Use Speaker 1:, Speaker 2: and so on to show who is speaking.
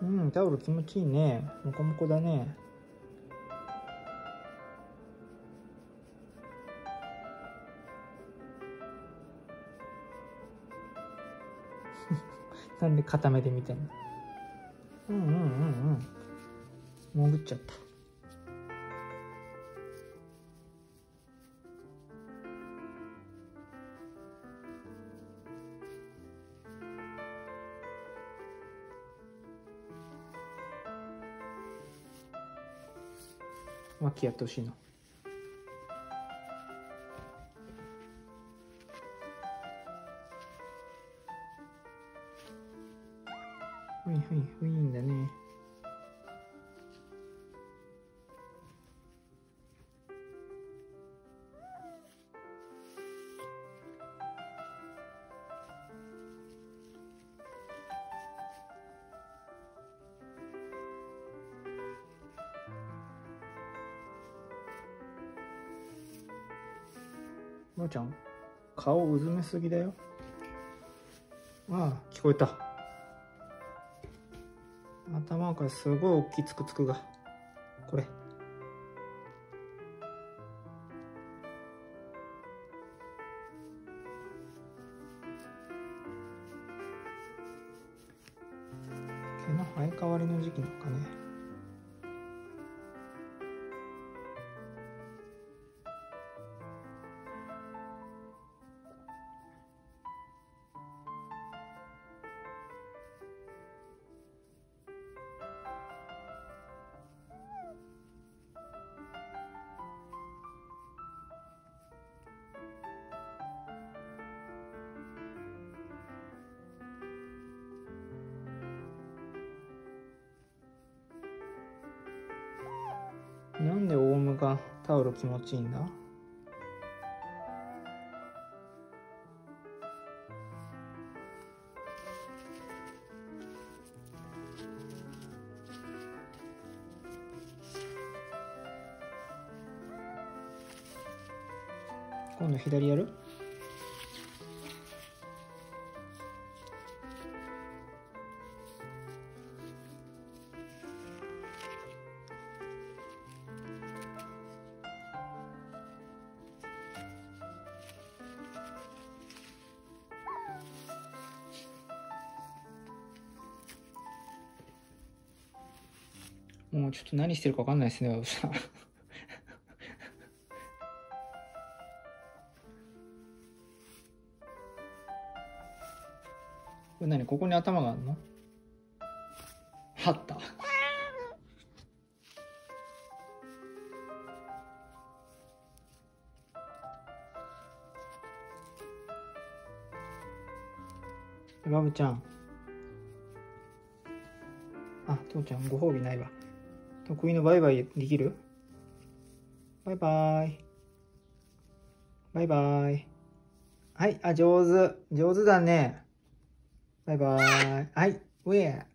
Speaker 1: うんタオル気持ちいいね。もこもこだね。なんで固めてみてんの？うんうんうんうん。潜っちゃった。巻きやってほしいなはいはいふいいんだね。ばあちゃん顔うずめすぎだよ。ああ。聞こえた。頭からすごい大きいつくつくが。これ。毛の生え変わりの時期なのかねなんでオウムがタオル気持ちいいんだ？今度左やる？もうちょっと何してるか分かんないですね、さん。これ何？ここに頭があるの？はった。バブちゃん。あ、父ちゃんご褒美ないわ。得意のバイバイできる？バイバイ。バイバイ。はい、あ、上手。上手だね。バイバイ。はい、ウェア。